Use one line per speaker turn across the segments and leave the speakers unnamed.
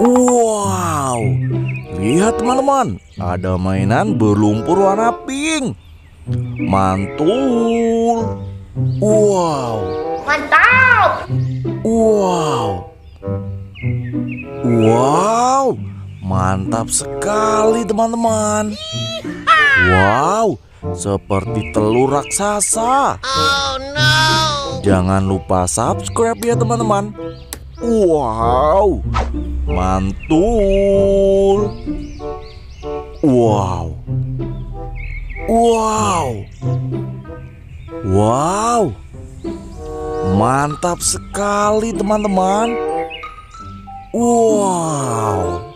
Wow, lihat teman-teman, ada mainan berlumpur warna pink. Mantul. Wow.
Mantap!
Wow. Wow, mantap sekali teman-teman. Wow, seperti telur raksasa.
Oh no!
Jangan lupa subscribe ya teman-teman. Wow, mantul. Wow, wow, wow, mantap sekali teman-teman. Wow.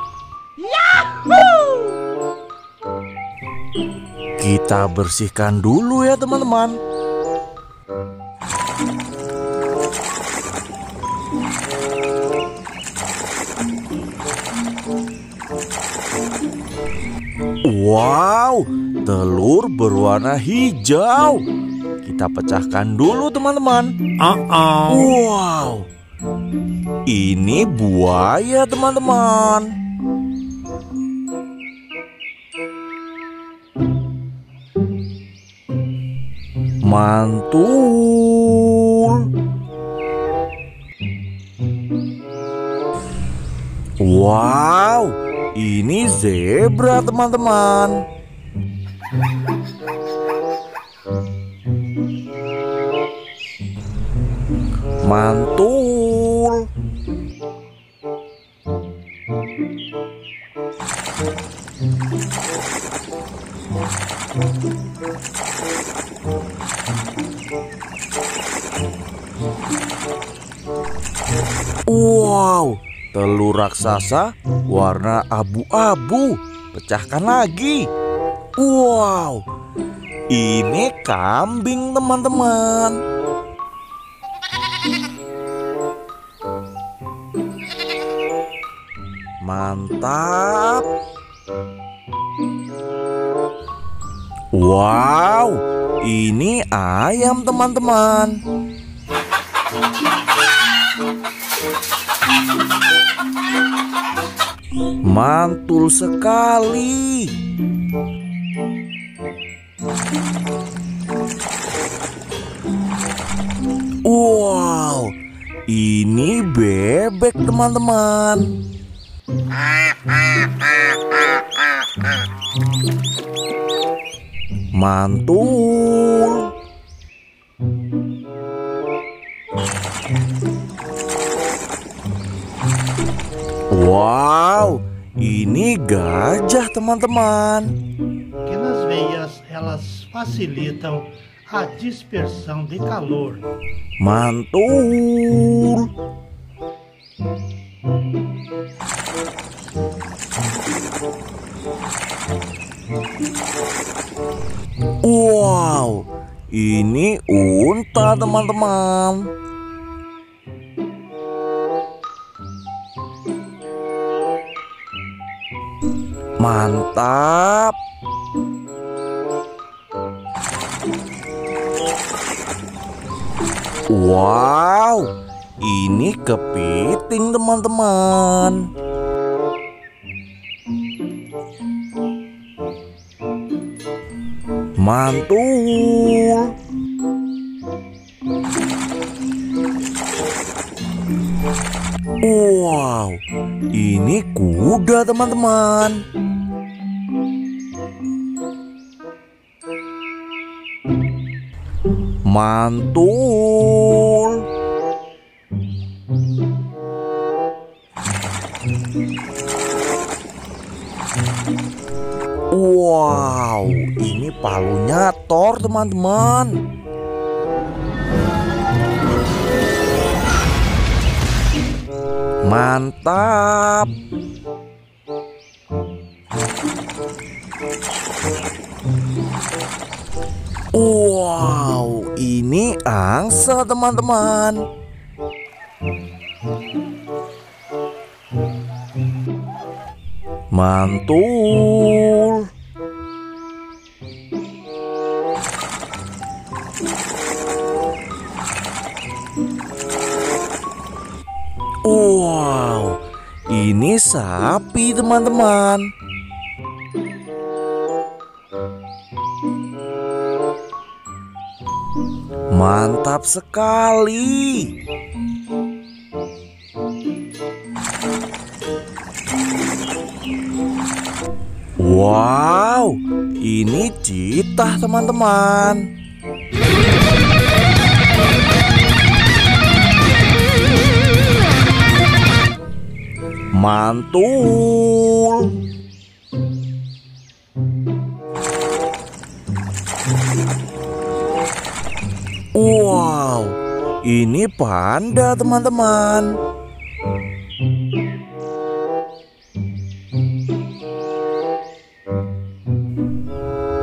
Kita bersihkan dulu ya teman-teman. Wow, telur berwarna hijau. Kita pecahkan dulu teman-teman.
Uh-oh.
Wow, ini buaya teman-teman. Mantul. Wow, ini zebra teman-teman. Mantul. Wow, telur raksasa warna abu-abu. Pecahkan lagi. Wow, ini kambing teman-teman. Mantap. Wow, ini ayam teman-teman. Mantul sekali. Wow, ini bebek teman-teman. Mantul. Wow, ini gajah teman-teman.
Pequenas veias, elas facilitam a dispersão de calor.
Mantul. Wow, ini unta teman-teman. Mantap. Wow, ini kepiting teman-teman. Mantul. Wow, ini kuda teman-teman. Mantul. Wow, ini palunya Thor teman-teman. Mantap. Wow, ini angsa teman-teman. Mantul. Wow, ini sapi teman-teman. Mantap sekali. Wow, ini citah teman-teman. Mantul. Wow, ini panda teman-teman.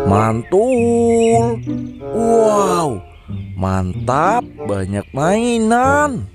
Mantul. Wow, mantap, banyak mainan.